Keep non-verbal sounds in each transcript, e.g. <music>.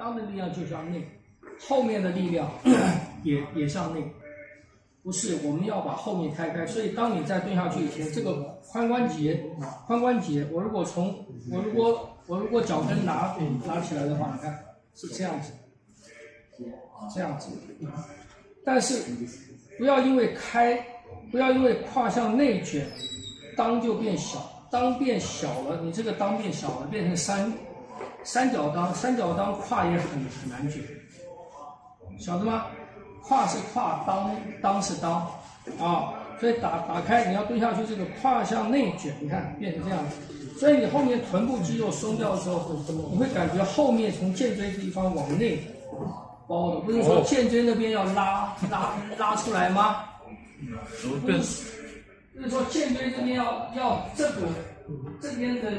裆的力量就向内，后面的力量 <coughs> 也也向内。不是，我们要把后面开开。所以当你在蹲下去以前，这个髋关节，髋关节，我如果从我如果我如果脚跟拿拿起来的话，你看是这样子，这样子。但是不要因为开，不要因为胯向内卷，裆就变小。裆变小了，你这个裆变小了，变成三三角裆，三角裆胯也很很难卷，晓得吗？胯是胯，裆裆是裆，啊，所以打打开，你要蹲下去，这个胯向内卷，你看变成这样子，所以你后面臀部肌肉松掉的时候，你会感觉后面从肩椎地方往内包的，不是说肩椎那边要拉拉拉出来吗？不是。就是说，肩椎这边要要这个这边的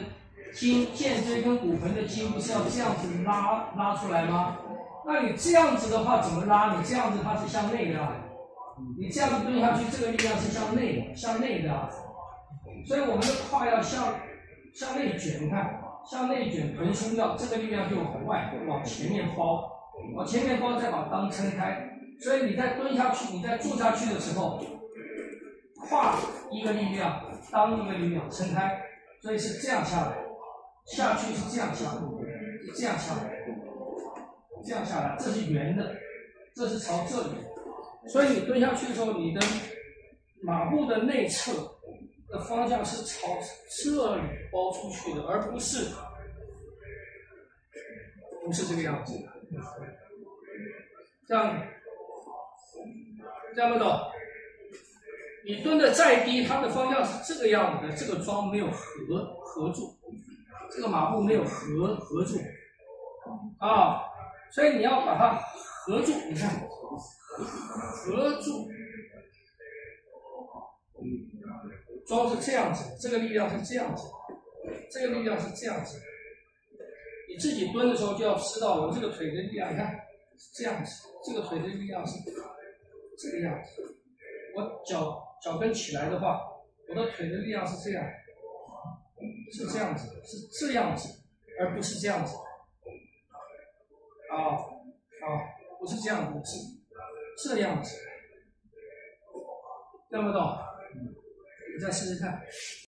筋，腱椎跟骨盆的筋不是要这样子拉拉出来吗？那你这样子的话怎么拉？你这样子它是向内的啊，你这样子蹲下去，这个力量是向内向内的，所以我们的胯要向向内卷，你看向内卷，臀松掉，这个力量就往外往前面包，往前面包再把裆撑开，所以你在蹲下去，你在坐下去的时候。胯一个力量，裆一个力量撑开，所以是这样下来，下去是这样下，是这样下，这样下来，这是圆的，这是朝这里，所以你蹲下去的时候，你的马步的内侧的方向是朝这里包出去的，而不是不是这个样子，这样这样不懂？你蹲的再低，它的方向是这个样子的，这个桩没有合合住，这个马步没有合合住，啊，所以你要把它合住，你看，合住，桩是这样子，这个力量是这样子，这个力量是这样子，你自己蹲的时候就要知道，我这个腿的力量，你看是这样子，这个腿的力量是这个样子，我脚。脚跟起来的话，我的腿的力量是这样，是这样子，是这样子，而不是这样子。啊啊，不是这样子，是这样子，听不懂？你再试试看。